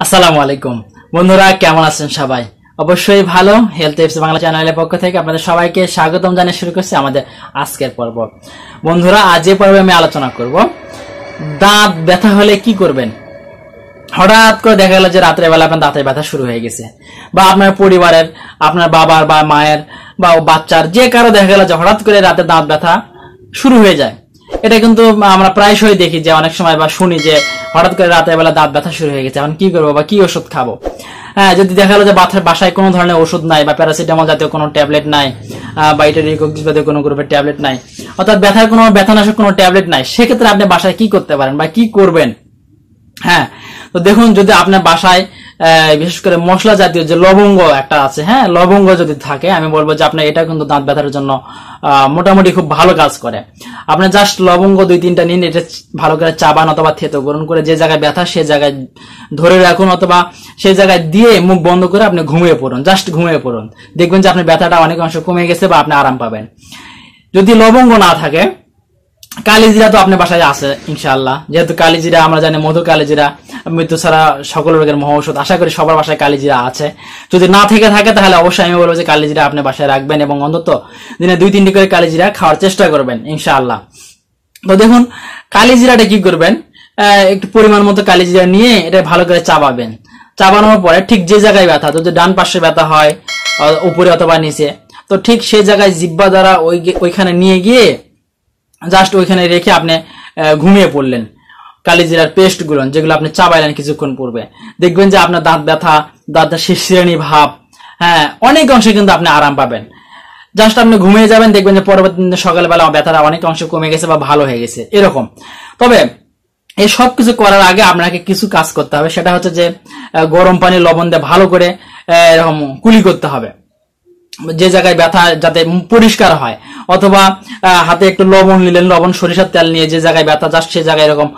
আসসালামু আলাইকুম। বন্ধুরা, কেমন আছেন সবাই? অবশ্যই ভালো। হেলথ টিপস বাংলা চ্যানেলের পক্ষ থেকে আপনাদের সবাইকে স্বাগতম জানিয়ে শুরু করছি আমাদের আজকের পর্ব। বন্ধুরা, আজ এই পর্বে আমি আলোচনা করব। দাঁত ব্যথা হলে কি করবেন? হঠাৎ করে দেখা গেল যে রাত্রে বেলা আপনার দাঁতের ব্যথা শুরু হয়ে গেছে। বা আপনার পরিবারের, আপনার বাবার বা মায়ের বা বাচ্চার যে কারও দেখা গেল যে হঠাৎ করে রাতে দাঁত ব্যথা শুরু হয়ে যায়। এটা কিন্তু আমরা প্রায়শই দেখি যে অনেক সময় বা শুনি যে হঠাৎ করে রাতের বেলা দাঁত ব্যথা শুরু হয়ে গেছে। এখন কি করব বা কি ওষুধ খাব? হ্যাঁ যদি দেখা গেলো যে বাথের বাসায় কোনো ধরনের ওষুধ নাই বা প্যারাসিটামল জাতীয় কোনো ট্যাবলেট নাই বা এটা জাতীয় কোনো গ্রুপের ট্যাবলেট নাই, অর্থাৎ ব্যথার কোনো, ব্যথানাশক কোনো ট্যাবলেট নাই, সেক্ষেত্রে আপনি বাসায় কি করতে পারেন বা কি করবেন? হ্যাঁ তো দেখুন যদি আপনার বাসায় বিশেষ করে মশলা জাতীয় যে লবঙ্গ একটা আছে হ্যাঁ? লবঙ্গ যদি থাকে, আমি বলব যে আপনার এটা কিন্তু দাঁত ব্যথার জন্য মোটামুটি খুব ভালো কাজ করে। আপনি জাস্ট লবঙ্গ দুই তিনটা নিন, এটা ভালো করে চাবান অথবা থেতো গ্রহণ করে যে জায়গায় ব্যথা সে জায়গায় ধরে রাখুন অথবা সেই জায়গায় দিয়ে মুখ বন্ধ করে আপনি ঘুমিয়ে পড়ুন জাস্ট ঘুমিয়ে পড়ুন। দেখবেন যে আপনার ব্যথাটা অনেক অংশ কমে গেছে বা আপনি আরাম পাবেন। যদি লবঙ্গ না থাকে, কালিজিরা তো আপনার বাসায় আছে, ইনশাআল্লাহ। যেহেতু কালিজিরা, আমরা জানি মধু কালিজিরা মৃত্যু ছাড়া সকল রোগের মহৌষধ আশা করি সবার বাসায় কালিজিরা আছে। যদি না থেকে থাকে, তাহলে অবশ্যই আমি বলব যে কালিজিরা আপনি বাসায় রাখবেন এবং অন্তত দিনে দুই তিনটি করে কালিজিরা খাওয়ার চেষ্টা করবেন, ইনশাআল্লাহ। তো দেখুন, কালিজিরাটা কি করবেন? একটু পরিমাণ মতো কালিজিরা নিয়ে এটা ভালো করে চাবাবেন। চাবানোর পরে ঠিক যে জায়গায় ব্যথা যদি ডান পাশে ব্যথা হয় উপরে অথবা নিচে, তো ঠিক সেই জায়গায় জিব্বা দ্বারা ওই ওইখানে নিয়ে গিয়ে জাস্ট ওইখানে রেখে আপনি ঘুমিয়ে পড়লেন। কালিজিরার পেস্টগুলো যেগুলো আপনি চাবাইলেন কিছুক্ষণ পূর্বে। দেখবেন যে আপনার দাঁত ব্যথা, দাঁত শিরশিরানি ভাব হ্যাঁ অনেক অংশে কিন্তু আপনি আরাম পাবেন। জাস্ট আপনি ঘুমিয়ে যাবেন, দেখবেন যে পরবর্তী দিনে সকালবেলা ব্যথাটা অনেক অংশ কমে গেছে বা ভালো হয়ে গেছে, এরকম। তবে, এই সব কিছু করার আগে আপনাকে কিছু কাজ করতে হবে, সেটা হচ্ছে যে গরম পানি, লবণ দিয়ে ভালো করে এরকম কুলি করতে হবে। যে জায়গায় ব্যথা যাতে পরিষ্কার হয়, অথবা হাতে একটু লবণ নিলেন, লবণ, সরিষার তেল নিয়ে যে জায়গায় ব্যথা জাস্ট সে জায়গায় এরকম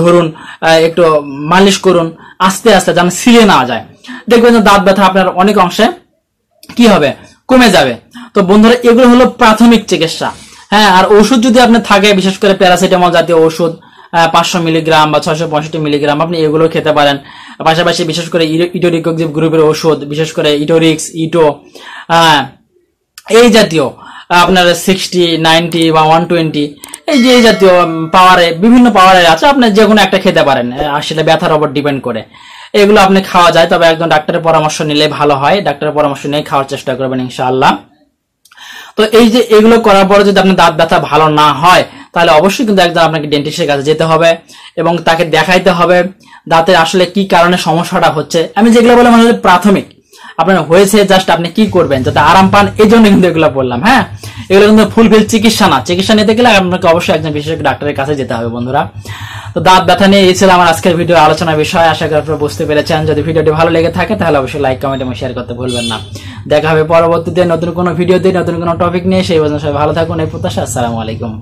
ধরুন একটু মালিশ করুন, আস্তে আস্তে যেন সিলে না যায়। দেখবেন যে দাঁত ব্যথা আপনার অনেক অংশে কি হবে? কমে যাবে। তো বন্ধুরা, এগুলো হলো প্রাথমিক চিকিৎসা। হ্যাঁ আর ওষুধ যদি আপনার থাকে, বিশেষ করে প্যারাসিটামল জাতীয় ওষুধ পাঁচশো মিলিগ্রাম বা ছয়শো পঁয়ষট্টি মিলিগ্রাম, আপনি এগুলো খেতে পারেন। পাশাপাশি বিশেষ করে ইটোরিকোজিভ গ্রুপের ওষুধ, বিশেষ করে ইটোরিক্স, ইটো এই জাতীয়, আপনার সিক্সটি নাইনটি বা ওয়ান টোয়েন্টি এই যে এই জাতীয় পাওয়ারে, বিভিন্ন পাওয়ারে আছে, আপনি যে কোনো একটা খেতে পারেন আর সেটা ব্যথার উপর ডিপেন্ড করে। এগুলো আপনি খাওয়া যায়, তবে একজন ডাক্তারের পরামর্শ নিলে ভালো হয়, ডাক্তারের পরামর্শ নিয়ে খাওয়ার চেষ্টা করবেন ইনশাআল্লাহ। তো এই যে এগুলো করার পরে যদি আপনার দাঁত ব্যথা ভালো না হয়, তাহলে অবশ্যই কিন্তু একজন আপনাকে ডেন্টিস্টের কাছে যেতে হবে এবং তাকে দেখাইতে হবে, দাঁতের আসলে কি কারণে সমস্যাটা হচ্ছে। আমি যেগুলো বললাম মানে প্রাথমিক। আপনার হয়েছে জাস্ট আপনি কি করবেন? যাতে আরাম পান এই জন্য কিন্তু এগুলো বললাম হ্যাঁ? এগুলো কিন্তু ফুলফিল চিকিৎসা না। চিকিৎসা নিতে গেলে আপনাকে অবশ্যই একজন বিশেষজ্ঞ ডাক্তারের কাছে যেতে হবে, বন্ধুরা। তো দাঁত ব্যথা নিয়ে এই ছিল আমার আজকের ভিডিও আলোচনা বিষয়। আশা করি আপনারা বুঝতে পেরেছেন। যদি ভিডিওটি ভালো লেগে থাকে, তাহলে অবশ্যই লাইক কমেন্ট এবং শেয়ার করতে ভুলবেন না। দেখা হবে পরবর্তীতে নতুন কোনো ভিডিও দিয়ে নতুন কোনো টপিক নিয়ে। সেই পর্যন্ত সবাই ভালো থাকুন, এই প্রত্যাশা। আসসালামু আলাইকুম।